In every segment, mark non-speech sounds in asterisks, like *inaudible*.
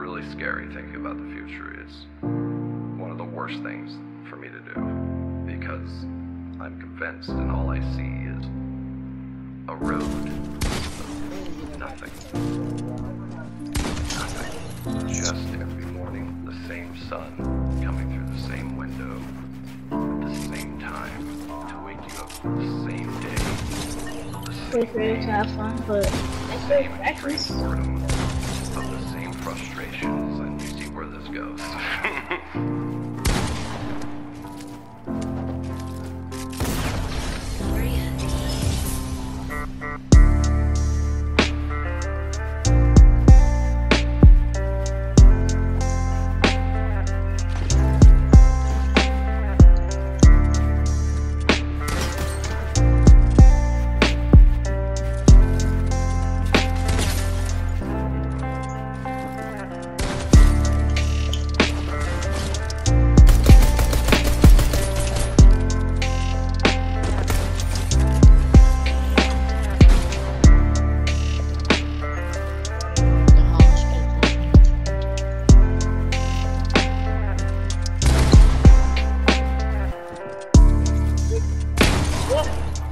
really scary thinking about the future. It's one of the worst things for me to do because I'm convinced and all I see is a road. of Nothing. Nothing. Just every morning, the same sun coming through the same window at the same time to wake you up the same day. The Wait for it to have fun, but that's very same practice. Frustrations, and you see where this goes.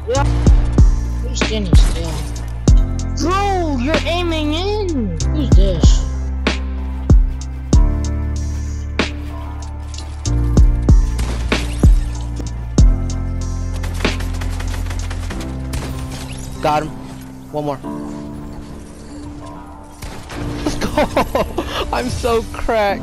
Who's standing still? Bro, you're aiming in! Who's this? Got him. One more. Let's *laughs* go! I'm so cracked.